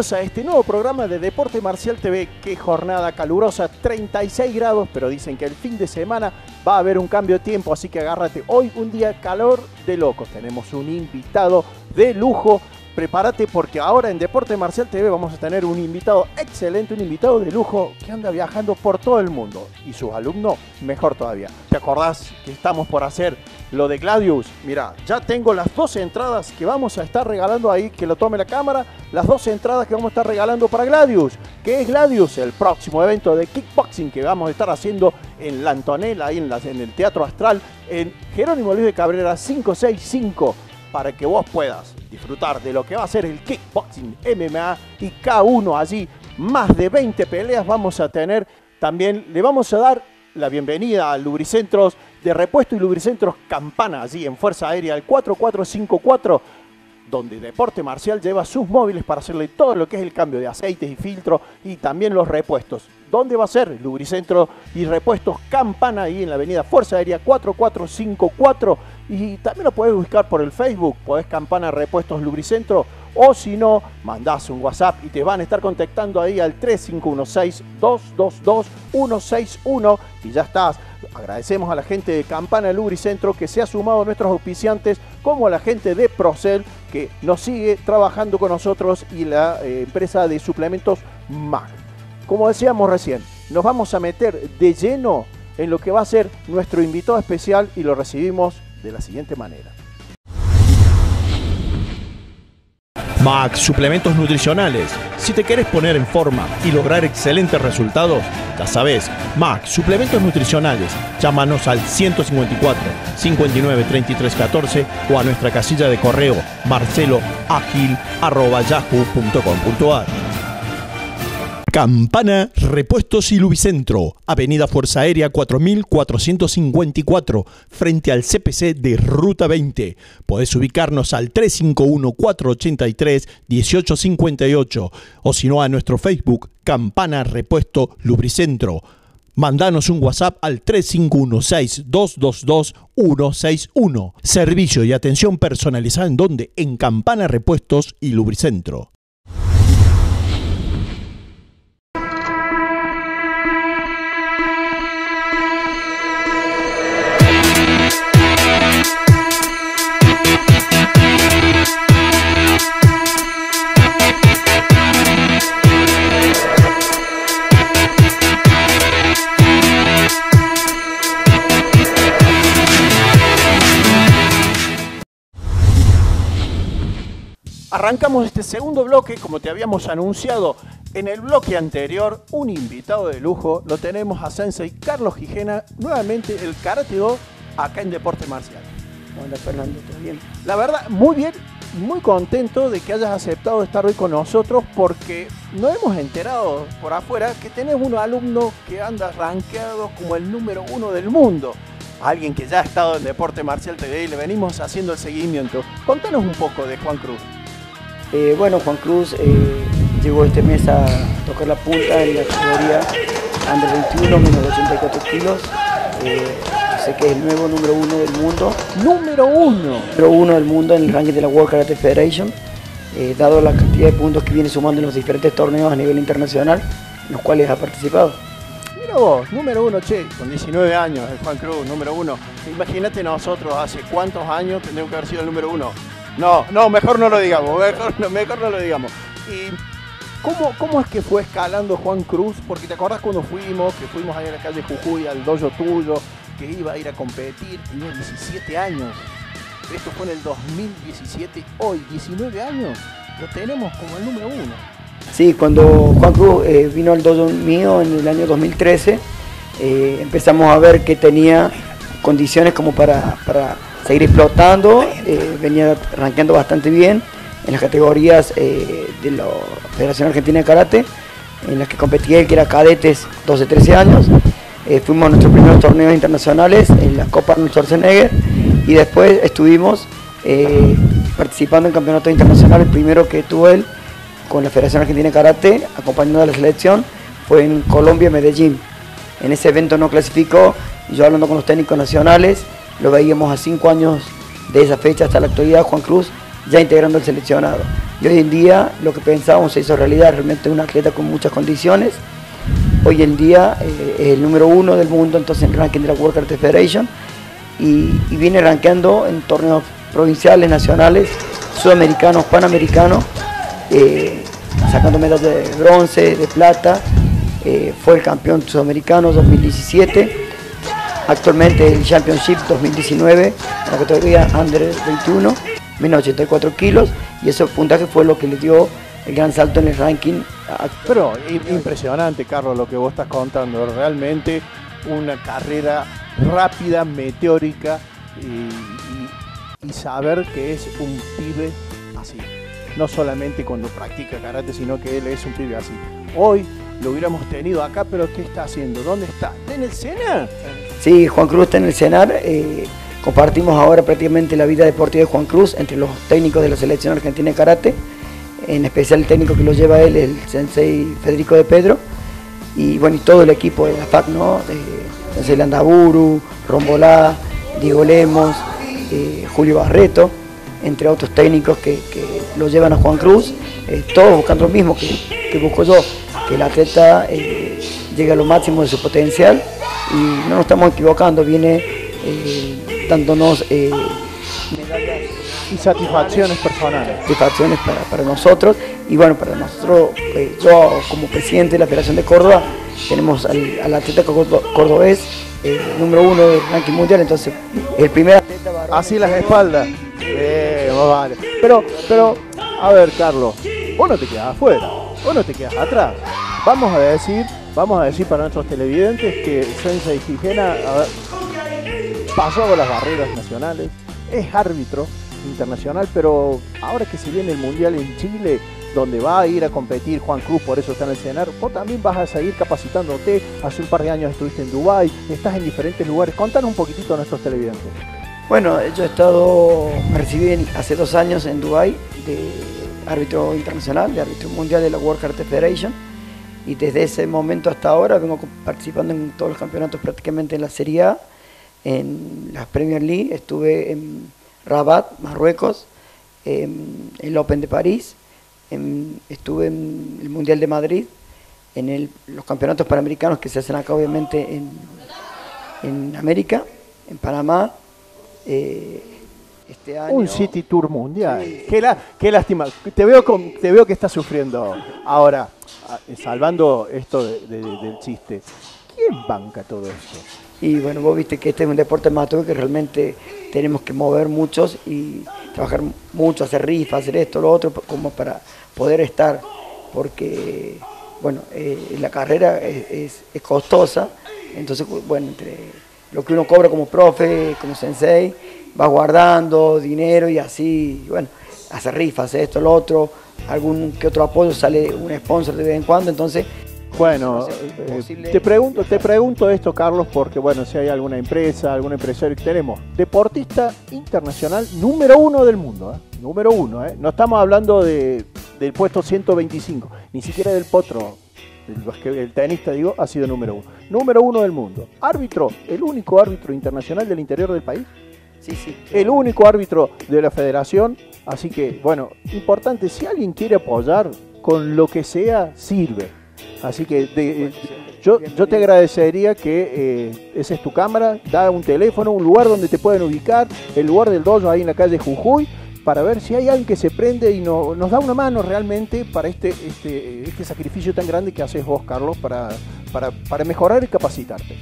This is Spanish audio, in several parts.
A este nuevo programa de Deporte Marcial TV. Qué jornada calurosa, 36 grados, pero dicen que el fin de semana va a haber un cambio de tiempo, así que agárrate. Hoy un día calor de locos. Tenemos un invitado de lujo prepárate porque ahora en Deporte Marcial TV vamos a tener un invitado excelente, un invitado de lujo que anda viajando por todo el mundo. Y sus alumnos, mejor todavía. ¿Te acordás que estamos por hacer lo de Gladius? Mira, ya tengo las dos entradas que vamos a estar regalando ahí, que lo tome la cámara. Las dos entradas que vamos a estar regalando para Gladius. ¿Qué es Gladius? El próximo evento de kickboxing que vamos a estar haciendo en La Antonella, ahí en, en el Teatro Astral, en Jerónimo Luis de Cabrera 565 para que vos puedas disfrutar de lo que va a ser el kickboxing MMA y K1 allí. Más de 20 peleas vamos a tener. También le vamos a dar la bienvenida al Lubricentros de Repuesto y Lubricentros Campana, allí en Fuerza Aérea, el 4454, donde Deporte Marcial lleva sus móviles para hacerle todo lo que es el cambio de aceites y filtro y también los repuestos. ¿Dónde va a ser? Lubricentro y Repuestos Campana, ahí en la avenida Fuerza Aérea 4454 y también lo puedes buscar por el Facebook, podés Campana Repuestos Lubricentro, o si no, mandás un WhatsApp y te van a estar contactando ahí al 3516-222-161 y ya estás. Agradecemos a la gente de Campana Lubricentro que se ha sumado a nuestros auspiciantes, como a la gente de Procel que nos sigue trabajando con nosotros y la eh, empresa de suplementos MAG. Como decíamos recién, nos vamos a meter de lleno en lo que va a ser nuestro invitado especial y lo recibimos de la siguiente manera. Max Suplementos Nutricionales. Si te quieres poner en forma y lograr excelentes resultados, ya sabes, Max Suplementos Nutricionales. Llámanos al 154 59 33 14 o a nuestra casilla de correo marceloagil.yahoo.com.ar. Campana Repuestos y Lubicentro, Avenida Fuerza Aérea 4454, frente al CPC de Ruta 20. Podés ubicarnos al 351-483-1858 o si no a nuestro Facebook Campana Repuesto Lubricentro. Mandanos un WhatsApp al 351-6222-161. Servicio y atención personalizada en donde? En Campana Repuestos y Lubricentro. Arrancamos este segundo bloque, como te habíamos anunciado en el bloque anterior, un invitado de lujo. Lo tenemos a Sensei Carlos Gijena, nuevamente el Karate Do, acá en Deporte Marcial. Hola Fernando, ¿todo bien? La verdad, muy bien, muy contento de que hayas aceptado estar hoy con nosotros porque nos hemos enterado por afuera que tenés un alumno que anda rankeado como el número uno del mundo. Alguien que ya ha estado en Deporte Marcial TV y le venimos haciendo el seguimiento. Contanos un poco de Juan Cruz. Eh, bueno, Juan Cruz eh, llegó este mes a tocar la punta en la categoría Under 21, menos de 84 kilos. Eh, sé que es el nuevo número uno del mundo. ¡Número uno! Número uno del mundo en el ranking de la World Karate Federation, dado la cantidad de puntos que viene sumando en los diferentes torneos a nivel internacional en los cuales ha participado. Mira vos, número uno, che, con 19 años, el Juan Cruz, número uno. Imagínate nosotros, hace cuántos años tendríamos que haber sido el número uno. No, no, mejor no lo digamos, mejor, no, mejor no lo digamos. ¿Y cómo, cómo es que fue escalando Juan Cruz? Porque te acordás cuando fuimos, que fuimos ahí a la calle Jujuy, al dojo tuyo, que iba a ir a competir, tenía 17 años. Esto fue en el 2017, hoy 19 años, lo tenemos como el número uno. Sí, cuando Juan Cruz eh, vino al dojo mío en el año 2013, eh, empezamos a ver que tenía condiciones como para, para seguir explotando, eh, venía rankeando bastante bien en las categorías eh, de la Federación Argentina de Karate, en las que competía que era cadetes 12-13 años. Eh, fuimos a nuestros primeros torneos internacionales en la Copa Arnold Schwarzenegger y después estuvimos participando en campeonatos internacionales. El primero que tuvo él con la Federación Argentina de Karate, acompañando a la selección, fue en Colombia, Medellín. En ese evento no clasificó, yo hablando con los técnicos nacionales, lo veíamos a cinco años de esa fecha hasta la actualidad, Juan Cruz ya integrando el seleccionado. Y hoy en día lo que pensábamos se hizo realidad, realmente un atleta con muchas condiciones. Hoy en día eh, es el número uno del mundo entonces en ranking de la World Karate Federation y, viene rankeando en torneos provinciales, nacionales, sudamericanos, panamericanos, eh, sacando medallas de bronce, de plata, eh, fue el campeón sudamericano 2017, actualmente el Championship 2019, en la categoría Under 21, menos 84 kilos, y ese puntaje fue lo que le dio el gran salto en el ranking. Pero impresionante, Carlos, lo que vos estás contando, realmente una carrera rápida, meteórica, y, y saber que es un pibe así. No solamente cuando practica karate, sino que él es un pibe así. Hoy lo hubiéramos tenido acá, pero ¿qué está haciendo? ¿Dónde está? ¿Está en el CENAR? Sí, Juan Cruz está en el CENAR. Eh, compartimos ahora prácticamente la vida deportiva de Juan Cruz entre los técnicos de la selección argentina de karate, en especial el técnico que lo lleva él, el sensei Federico de Pedro, y bueno, y todo el equipo de la FAC, ¿no? De Sensei Landaburu, Rombolá, Diego Lemos, eh, Julio Barreto, entre otros técnicos que, lo llevan a Juan Cruz, eh, todos buscando lo mismo que, que busco yo, que el atleta eh, llegue a lo máximo de su potencial y no nos estamos equivocando, viene eh, dándonos eh, y satisfacciones personales. Satisfacciones para, nosotros y bueno, para nosotros, yo como presidente de la Federación de Córdoba, tenemos al, atleta cordobés, número uno del ranking mundial, entonces el primer atleta Así las espaldas. vale. Pero, pero, a ver, Carlos, vos no te quedas afuera, vos no te quedas atrás. Vamos a decir, vamos a decir para nuestros televidentes que Sensei Gijena pasó por las barreras nacionales, es árbitro internacional, pero ahora que se viene el Mundial en Chile, donde va a ir a competir Juan Cruz, por eso está en el CENAR, vos también vas a seguir capacitándote, hace un par de años estuviste en Dubái, estás en diferentes lugares, contanos un poquitito a nuestros televidentes. Bueno, yo he estado, me recibí hace dos años en Dubái de árbitro internacional, de árbitro mundial de la World Karate Federation, y desde ese momento hasta ahora vengo participando en todos los campeonatos prácticamente en la Serie A, en la Premier League, estuve en Rabat, Marruecos, en el Open de París, estuve en el Mundial de Madrid, en los campeonatos panamericanos que se hacen acá obviamente en, en América, en Panamá. Eh, este año. Un City Tour mundial. Qué, lástima. Te veo, te veo que estás sufriendo ahora. Ah, salvando esto del chiste, ¿quién banca todo esto? Y bueno, vos viste que este es un deporte amateur que realmente tenemos que mover muchos y trabajar mucho, hacer rifas, hacer esto, lo otro, como para poder estar, porque, bueno, eh, la carrera es, costosa, entonces, bueno, entre lo que uno cobra como profe, como sensei, va guardando dinero y así, bueno, hacer rifas, esto, lo otro, algún que otro apoyo, sale un sponsor de vez en cuando, entonces... Bueno, eh, te pregunto, te pregunto esto, Carlos, porque bueno, si hay alguna empresa, algún empresario que tenemos, deportista internacional número uno del mundo, ¿eh? número uno, ¿eh? no estamos hablando de, del puesto 125, ni siquiera del potro, el, el tenista digo, ha sido número uno, número uno del mundo, árbitro, el único árbitro internacional del interior del país. Sí, sí. El único árbitro de la federación. Así que, bueno, importante, si alguien quiere apoyar, con lo que sea, sirve. Así que yo, yo te agradecería que eh, esa es tu cámara, da un teléfono, un lugar donde te pueden ubicar, el lugar del dojo ahí en la calle Jujuy, para ver si hay alguien que se prende y no, nos da una mano realmente para este, este, este sacrificio tan grande que haces vos, Carlos, para, para, para mejorar y capacitarte.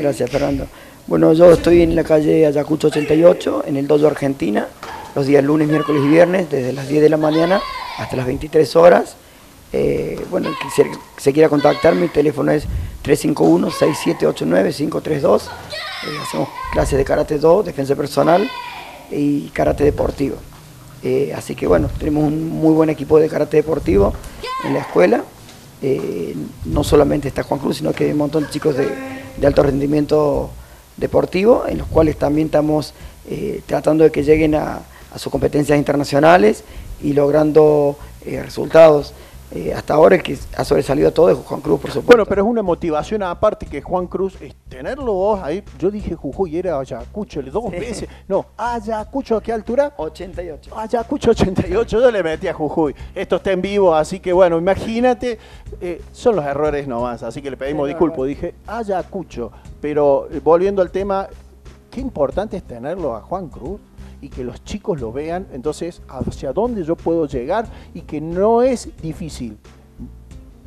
Gracias, Fernando. Bueno, yo estoy en la calle Ayacucho 88, en el Dojo Argentina, los días lunes, miércoles y viernes, desde las 10 de la mañana hasta las 23 horas. Eh, bueno, que se, quiera contactar, mi teléfono es 351-6789-532. Eh, hacemos clases de karate 2, defensa personal y karate deportivo. Eh, así que bueno, tenemos un muy buen equipo de karate deportivo en la escuela. no solamente está Juan Cruz, sino que hay un montón de chicos de alto rendimiento deportivo, en los cuales también estamos eh, tratando de que lleguen a, sus competencias internacionales y logrando eh, resultados. Eh, hasta ahora el que ha sobresalido a todo es Juan Cruz, por supuesto. Bueno, pero es una motivación aparte que Juan Cruz, es tenerlo vos ahí, yo dije Jujuy era Ayacucho, dos veces, no, Ayacucho, ¿a qué altura? 88. Ayacucho 88, yo le metí a Jujuy. Esto está en vivo, así que bueno, imagínate, eh, son los errores nomás, así que le pedimos Sí, disculpas. no. Dije Ayacucho, pero eh, volviendo al tema, qué importante es tenerlo a Juan Cruz y que los chicos lo vean, entonces hacia dónde yo puedo llegar y que no es difícil,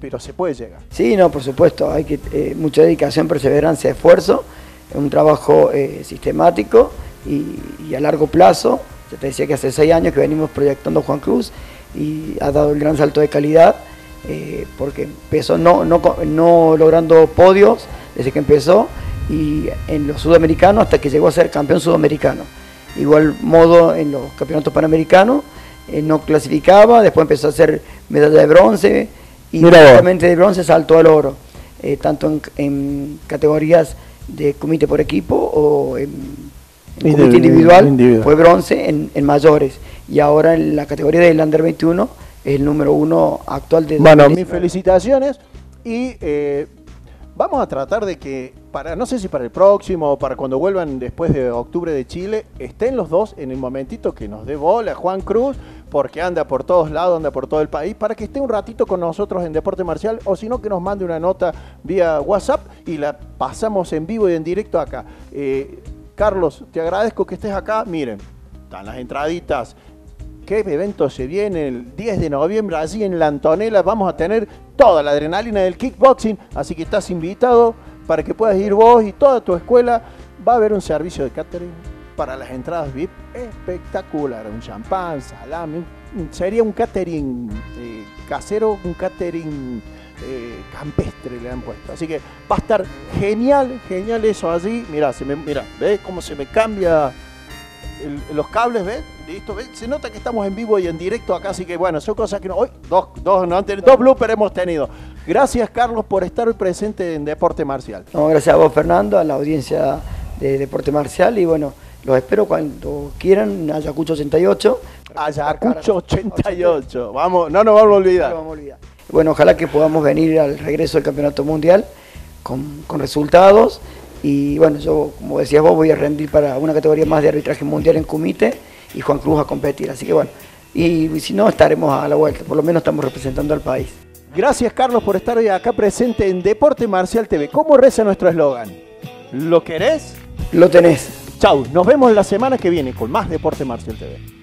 pero se puede llegar. Sí, no, por supuesto, hay que eh, mucha dedicación, perseverancia, esfuerzo, es un trabajo eh, sistemático y, a largo plazo. Ya te decía que hace seis años que venimos proyectando Juan Cruz y ha dado el gran salto de calidad eh, porque empezó no, no, no logrando podios desde que empezó y en los sudamericanos hasta que llegó a ser campeón sudamericano. Igual modo en los campeonatos panamericanos eh, no clasificaba, después empezó a hacer medalla de bronce y directamente de bronce saltó al oro, eh, tanto en, en categorías de comité por equipo o en, comité individual, individual. fue bronce en, en mayores y ahora en la categoría del Under 21 es el número uno actual de Bueno, mis 2019. felicitaciones y eh, vamos a tratar de que para no sé si para el próximo o para cuando vuelvan después de octubre de Chile estén los dos en el momentito que nos dé bola Juan Cruz porque anda por todos lados, anda por todo el país, para que esté un ratito con nosotros en Deporte Marcial o si no que nos mande una nota vía WhatsApp y la pasamos en vivo y en directo acá. Eh, Carlos, te agradezco que estés acá. Miren, están las entraditas. ¿Qué evento se viene el 10 de noviembre allí en La Antonella? Vamos a tener toda la adrenalina del kickboxing, así que estás invitado para que puedas ir vos y toda tu escuela. Va a haber un servicio de catering para las entradas VIP espectacular, un champán, salame, un- sería un catering eh, casero, un catering eh, campestre le han puesto. Así que va a estar genial, genial eso allí. Mira, se me, mira, ¿ves cómo se me cambia el- los cables, ¿ves? Listo, ¿ves? Se nota que estamos en vivo y en directo acá, así que bueno, son cosas que no. Hoy, dos, dos, no dos bloopers hemos tenido. Gracias, Carlos, por estar hoy presente en Deporte Marcial. No, gracias a vos, Fernando, a la audiencia de Deporte Marcial y bueno, los espero cuando quieran, Ayacucho 88. Ayacucho 88. Vamos, no nos vamos a No olvidar. lo vamos a olvidar. Bueno, ojalá que podamos venir al regreso del Campeonato Mundial con, con resultados. Y bueno, yo, como decías vos, voy a rendir para una categoría más de arbitraje mundial en Comité y Juan Cruz a competir. Así que bueno, y, si no, estaremos a la vuelta. Por lo menos estamos representando al país. Gracias, Carlos, por estar hoy acá presente en Deporte Marcial TV. ¿Cómo reza nuestro eslogan? ¿Lo querés? Lo tenés. Chau, nos vemos la semana que viene con más Deporte Marcial TV.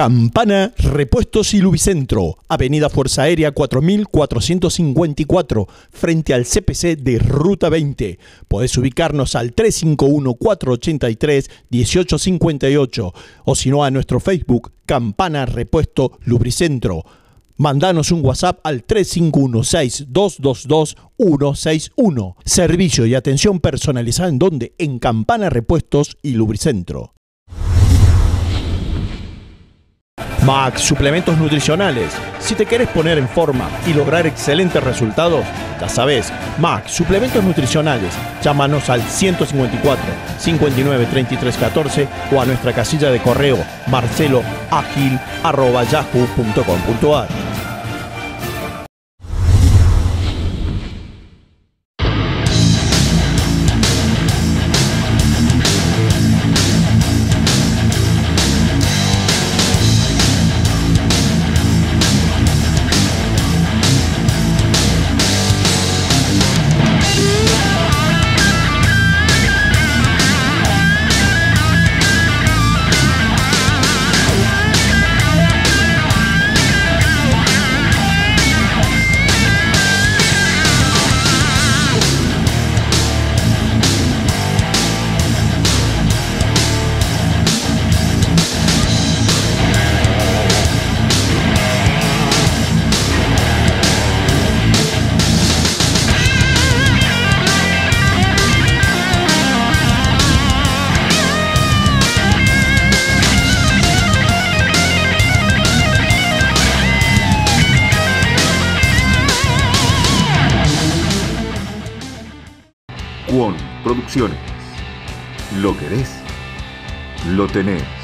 Campana, Repuestos y Lubicentro, Avenida Fuerza Aérea 4454, frente al CPC de Ruta 20. Podés ubicarnos al 351-483-1858 o si no a nuestro Facebook Campana Repuesto Lubricentro. Mandanos un WhatsApp al 351-6222-161. Servicio y atención personalizada en donde? En Campana Repuestos y Lubricentro. Max Suplementos Nutricionales. Si te querés poner en forma y lograr excelentes resultados, ya sabes, Max Suplementos Nutricionales. Llámanos al 154 59 33 14 o a nuestra casilla de correo marceloagil.yahoo.com.ar. Producciones. ¿Lo querés? Lo tenés.